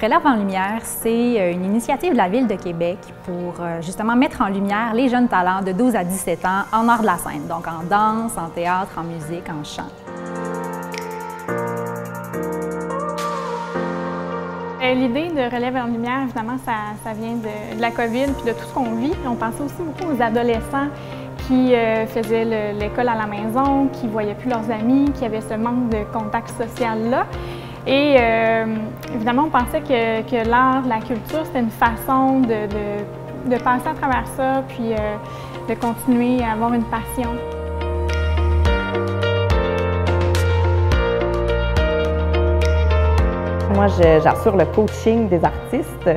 Relève en lumière, c'est euh, une initiative de la Ville de Québec pour euh, justement mettre en lumière les jeunes talents de 12 à 17 ans en art de la scène, donc en danse, en théâtre, en musique, en chant. Euh, l'idée de Relève en lumière, évidemment, ça, vient de, la COVID puis de tout ce qu'on vit. On pensait aussi beaucoup aux adolescents qui faisaient l'école à la maison, qui ne voyaient plus leurs amis, qui avaient ce manque de contact social-là. Et euh, évidemment, on pensait que, l'art, la culture, c'était une façon de, passer à travers ça, puis euh, de continuer à avoir une passion. Moi, j'assure le coaching des artistes.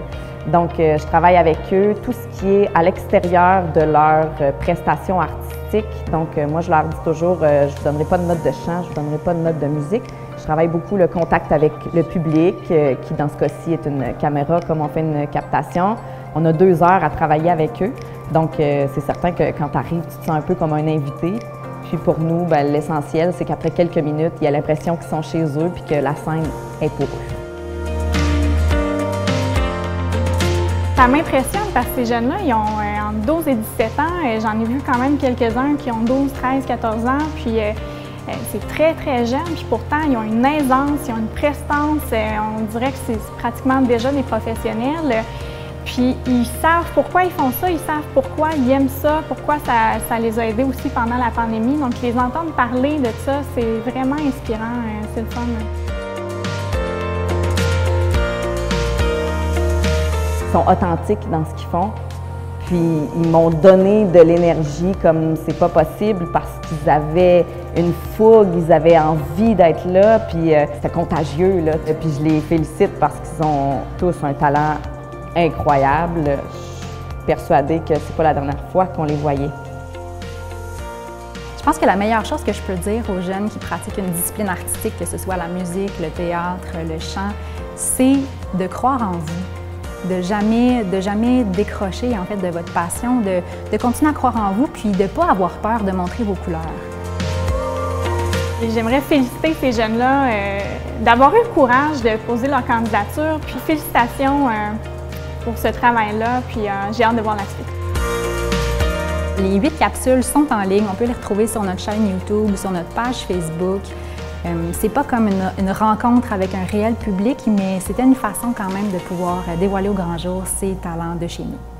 Donc, euh, je travaille avec eux tout ce qui est à l'extérieur de leurs prestations artistiques. Donc, moi, je leur dis toujours, je ne vous donnerai pas de notes de chant, je ne vous donnerai pas de notes de musique. Je travaille beaucoup le contact avec le public, euh, qui dans ce cas-ci est une caméra, comme on fait une captation. On a deux heures à travailler avec eux. Donc, euh, c'est certain que quand tu arrives, tu te sens un peu comme un invité. Puis pour nous, ben, l'essentiel, c'est qu'après quelques minutes, il y a l'impression qu'ils sont chez eux puis que la scène est pour eux. Ça m'impressionne parce que ces jeunes-là, ils ont euh, entre 12 et 17 ans. J'en ai vu quand même quelques-uns qui ont 12, 13, 14 ans. Puis c'est très, très jeune, puis pourtant, ils ont une aisance, ils ont une prestance. Euh, on dirait que c'est pratiquement déjà des professionnels. Puis ils savent pourquoi ils font ça, ils savent pourquoi ils aiment ça, pourquoi ça, les a aidés aussi pendant la pandémie. Donc les entendre parler de ça, c'est vraiment inspirant, euh, c'est le fun. Ils sont authentiques dans ce qu'ils font. Puis ils m'ont donné de l'énergie comme c'est pas possible parce qu'ils avaient une fougue, ils avaient envie d'être là, puis euh, c'était contagieux. Là. Puis je les félicite parce qu'ils ont tous un talent incroyable. Je suis persuadée que c'est pas la dernière fois qu'on les voyait. Je pense que la meilleure chose que je peux dire aux jeunes qui pratiquent une discipline artistique, que ce soit la musique, le théâtre, le chant, c'est de croire en vous de jamais, de jamais décrocher en fait de votre passion, de, de continuer à croire en vous, puis de ne pas avoir peur de montrer vos couleurs. J'aimerais féliciter ces jeunes-là euh, d'avoir eu le courage de poser leur candidature, puis félicitations euh, pour ce travail-là, puis euh, j'ai hâte de voir la suite. Les huit capsules sont en ligne, on peut les retrouver sur notre chaîne YouTube, sur notre page Facebook. Euh, c'est pas comme une, rencontre avec un réel public, mais c'était une façon quand même de pouvoir dévoiler au grand jour ces talents de chez nous.